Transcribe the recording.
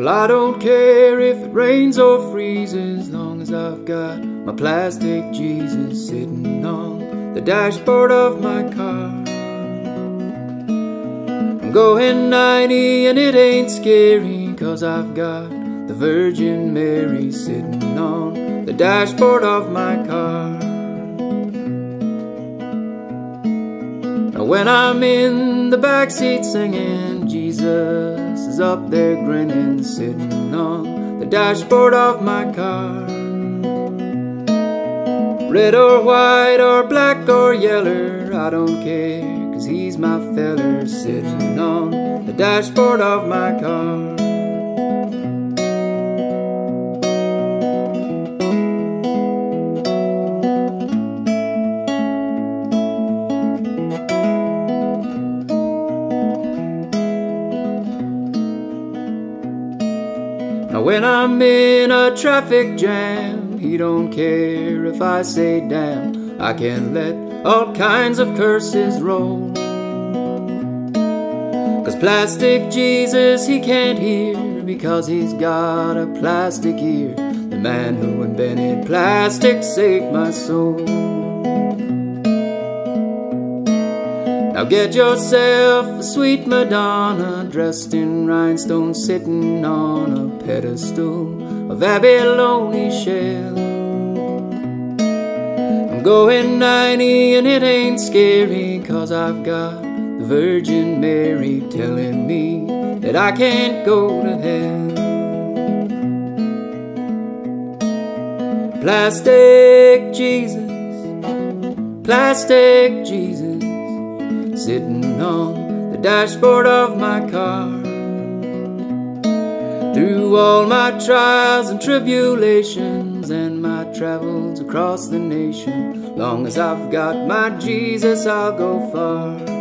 Well, I don't care if it rains or freezes, long as I've got my plastic Jesus sitting on the dashboard of my car. I'm going 90 and it ain't scary, cause I've got Virgin Mary sitting on the dashboard of my car. Now, when I'm in the backseat singing, Jesus is up there grinning, sitting on the dashboard of my car. Red or white or black or yeller, I don't care, cause he's my feller, sitting on the dashboard of my car. Now when I'm in a traffic jam, he don't care if I say damn. I can let all kinds of curses roll. Cause plastic Jesus he can't hear because he's got a plastic ear. The man who invented plastic saved my soul. Now get yourself a sweet Madonna dressed in rhinestones sitting on a pedestal of abalone shell. I'm going 90 and it ain't scary cause I've got the Virgin Mary telling me that I can't go to hell. Plastic Jesus, plastic Jesus sitting on the dashboard of my car. Through all my trials and tribulations and my travels across the nation, long as I've got my Jesus, I'll go far.